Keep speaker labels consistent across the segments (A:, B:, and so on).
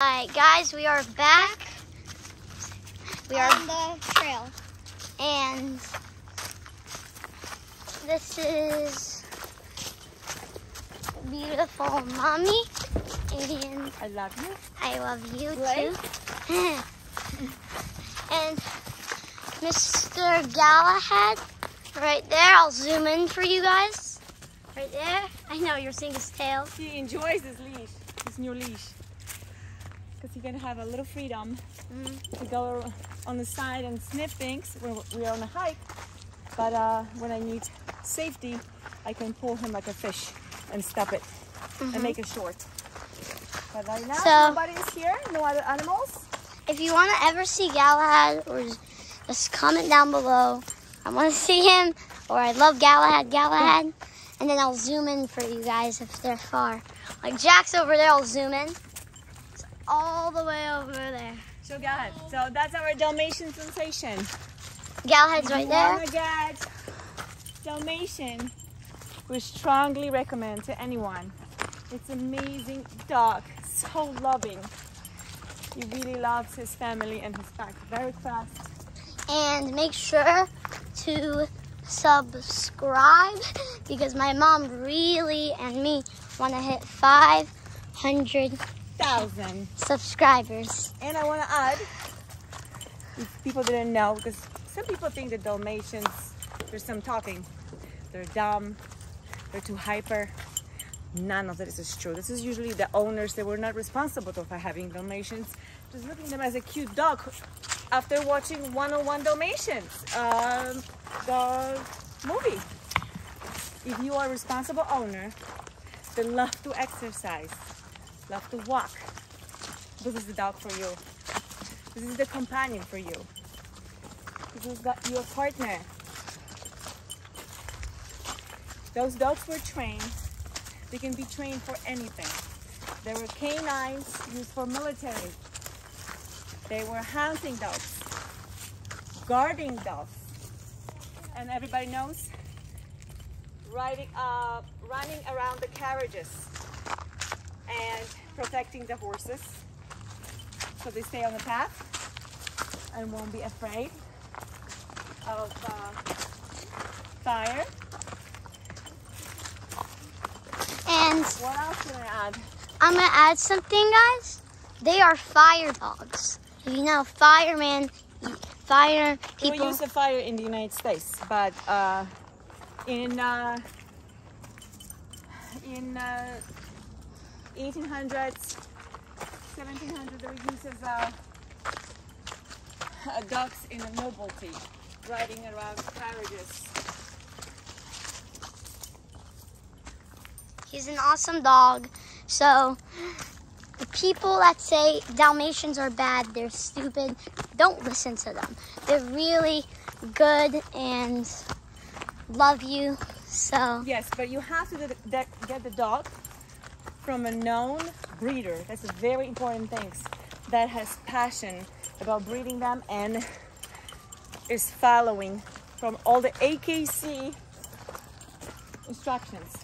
A: Alright guys, we are back. We are
B: on the trail.
A: and this is beautiful mommy and
C: I love you.
A: I love you
C: Right?
A: too. and Mr. Galahad right there. I'll zoom in for you guys. Right there. I know you're seeing his tail.
C: He enjoys his leash, his new leash. Because he's gonna have a little freedom
A: Mm.
C: to go on the side and sniff things when we're on a hike. But uh, when I need safety, I can pull him like a fish and stop it and make it short. But right now,
A: So-
C: nobody is here, no other animals.
A: If you want to ever see Galahad, or just- just comment down below. I want to see him, or I love Galahad, Galahad, and then I'll zoom in for you guys if they're far. Like Jack's over there, I'll zoom in. All the way over there.
C: So God, so that's our Dalmatian sensation.
A: Galahad's
C: If
A: right there.
C: wanna get Dalmatian, we strongly recommend to anyone. It's amazing dog, so loving. He really loves his family and his pack very fast.
A: And make sure to subscribe because my mom really and me want to hit 500
C: Thousand.
A: subscribers.
C: And I want to add, if people didn't know, because some people think that Dalmatians, there's some talking, they're dumb, they're too hyper. None of that is true. This is usually the owners that were not responsible for having Dalmatians, just looking at them as a cute dog after watching 101 Dalmatians, um, the movie. If you are a responsible owner, that love to exercise, love to walk, this is the dog for you. This is the companion for you. This is your partner. Those dogs were trained. They can be trained for anything. They were canines used for military. They were hunting dogs, guarding dogs, and everybody knows riding, uh, running around the carriages and protecting the horses so they stay on the path and won't be afraid of uh, fire.
A: And
C: What else can I add?
A: I'm gonna add something, guys. They are fire dogs. You know, fireman, fire people.
C: We use the fire in the United States, but uh, in uh, in uh, 1800s, 1700s, they were used as uh, dogs in the nobility, riding around carriages.
A: He's an awesome dog. So, the people that say Dalmatians are bad, they're stupid, don't listen to them. They're really good and love you. So,
C: Yes, but you have to get the dog from a known breeder. That's a very important thing. That has passion about breeding them and is following from all the AKC instructions.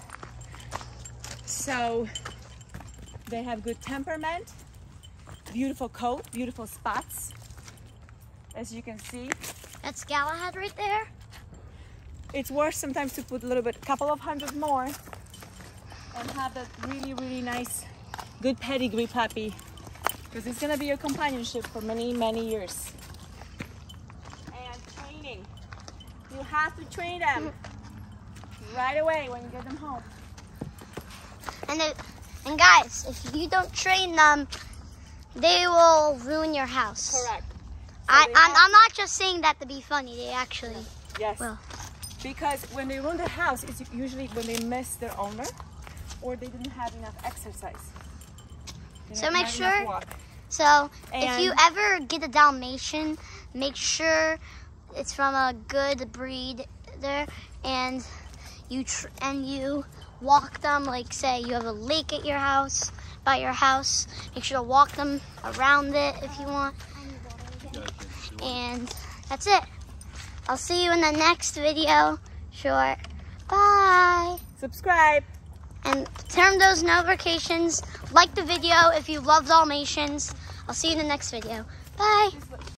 C: So they have good temperament, beautiful coat, beautiful spots. As you can see,
A: that's Galahad right there.
C: it's worth sometimes to put a little bit, couple of hundred more, and have that really, really nice, good pedigree puppy, because it's gonna be your companionship for many, many years. And training, you have to train them right away when you get them home.
A: And, it, and guys, if you don't train them, they will ruin your house.
C: Correct. So
A: I I'm I'm not just saying that to be funny. They actually
C: Yes.
A: will.
C: Because when they ruin the house, it's usually when they miss their owner or they didn't have enough exercise.
A: So make sure-. So if you ever get a Dalmatian, make sure it's from a good breed there, and you tr- and you walk them. Like say you have a lake at your house, by your house. Make sure to walk them around it if you want. And that's it. I'll see you in the next video. Short. Bye.
C: Subscribe.
A: And turn those notifications like the video if you love Dalmatians. I'll see you in the next video. Bye.